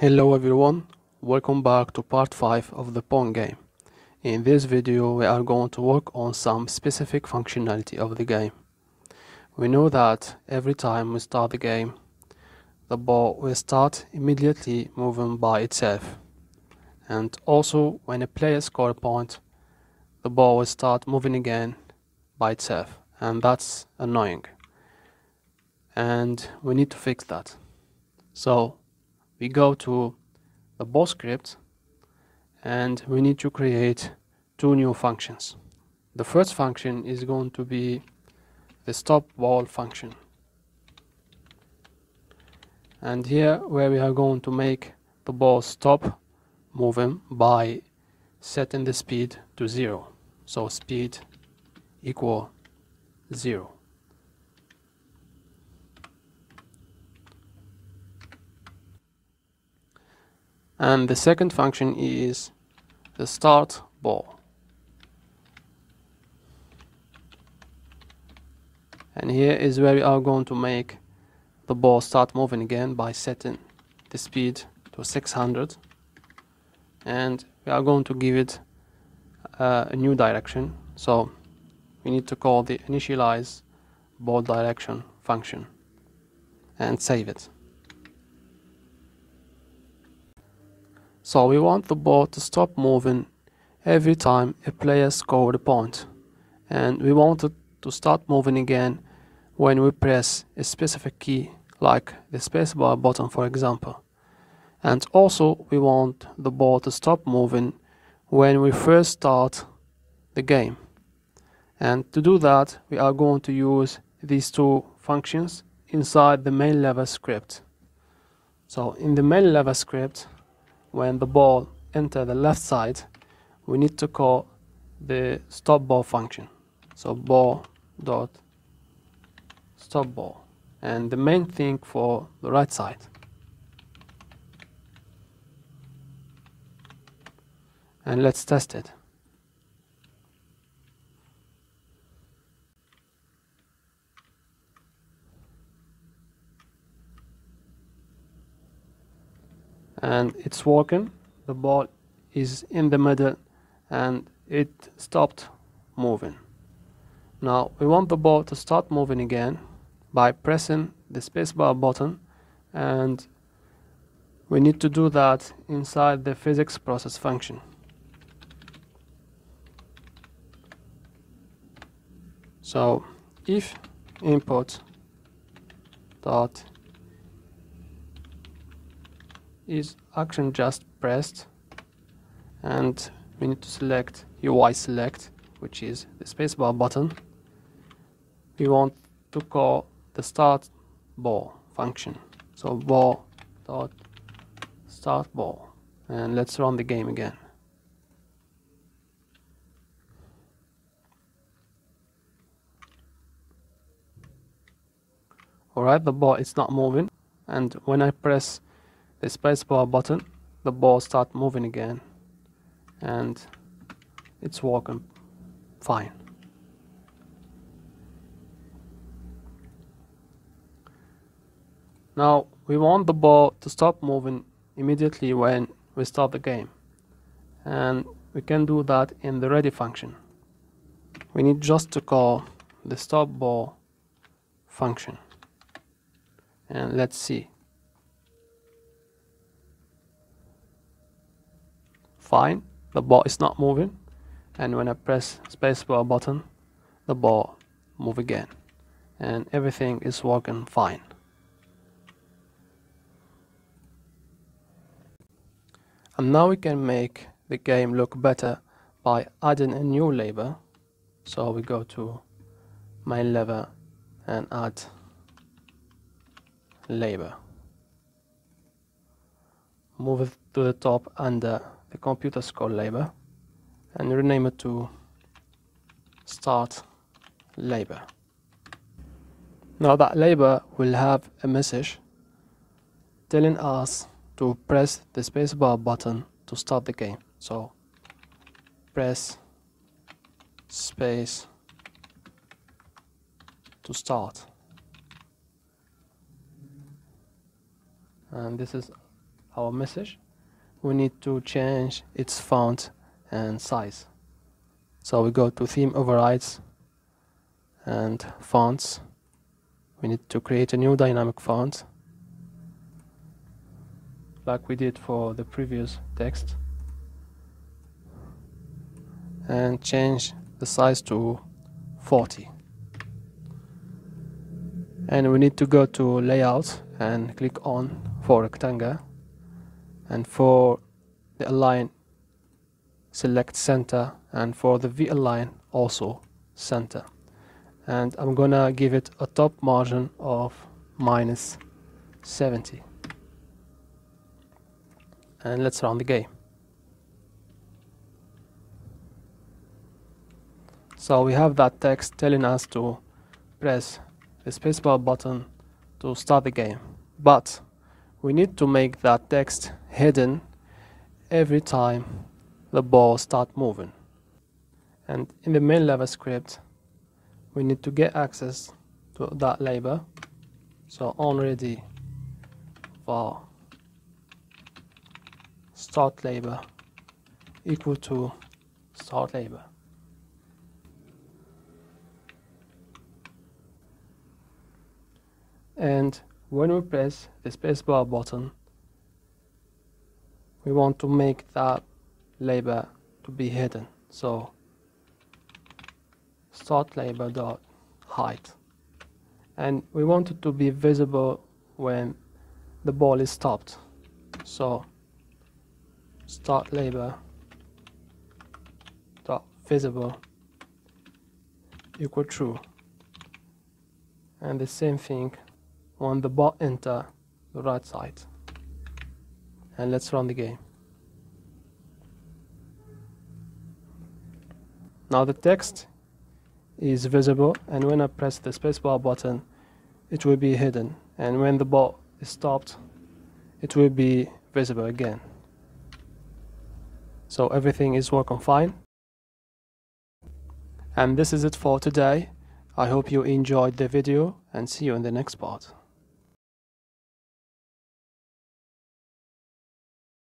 Hello everyone, welcome back to part 5 of the Pong game. In this video we are going to work on some specific functionality of the game. We know that every time we start the game, the ball will start immediately moving by itself. And also when a player scores a point, the ball will start moving again by itself and that's annoying. And we need to fix that. So we go to the ball script and we need to create two new functions. The first function is going to be the stop ball function. And here where we are going to make the ball stop moving by setting the speed to zero. So speed equal zero. And the second function is the start ball. And here is where we are going to make the ball start moving again by setting the speed to 600 and we are going to give it uh, a new direction. So we need to call the initialize ball direction function and save it So we want the ball to stop moving every time a player scored a point. And we want it to start moving again when we press a specific key like the spacebar button for example. And also we want the ball to stop moving when we first start the game. And to do that we are going to use these two functions inside the main level script. So in the main level script when the ball enter the left side we need to call the stop ball function. So ball dot stop ball. And the main thing for the right side. And let's test it and it's working the ball is in the middle and it stopped moving. Now we want the ball to start moving again by pressing the spacebar button and we need to do that inside the physics process function. So if input dot is action just pressed and we need to select UI select which is the spacebar button. We want to call the start ball function. So ball dot start ball and let's run the game again. Alright the ball is not moving and when I press the spacebar button. The ball start moving again. And it's working fine. Now we want the ball to stop moving immediately when we start the game. And we can do that in the ready function. We need just to call the stop ball function. And let's see fine. The ball is not moving. And when I press spacebar button the ball move again. And everything is working fine. And now we can make the game look better by adding a new label. So we go to main level and add label. Move it to the top under the computer score label and rename it to start label. Now that label will have a message telling us to press the spacebar button to start the game. So press space to start. And this is our message we need to change its font and size. So we go to theme overrides and fonts. We need to create a new dynamic font like we did for the previous text and change the size to 40 and we need to go to layout and click on for rectangle and for the align select center and for the V align also center. And I'm gonna give it a top margin of minus 70 and let's run the game. So we have that text telling us to press the spacebar button to start the game. But we need to make that text hidden every time the ball start moving. And in the main level script we need to get access to that label so on ready var start label equal to start label and when we press the spacebar button we want to make that label to be hidden. So start label dot hide. And we want it to be visible when the ball is stopped. So start label dot visible equal true. And the same thing when the ball enter the right side and let's run the game. Now the text is visible and when I press the spacebar button it will be hidden. And when the ball is stopped it will be visible again. So everything is working fine. And this is it for today. I hope you enjoyed the video and see you in the next part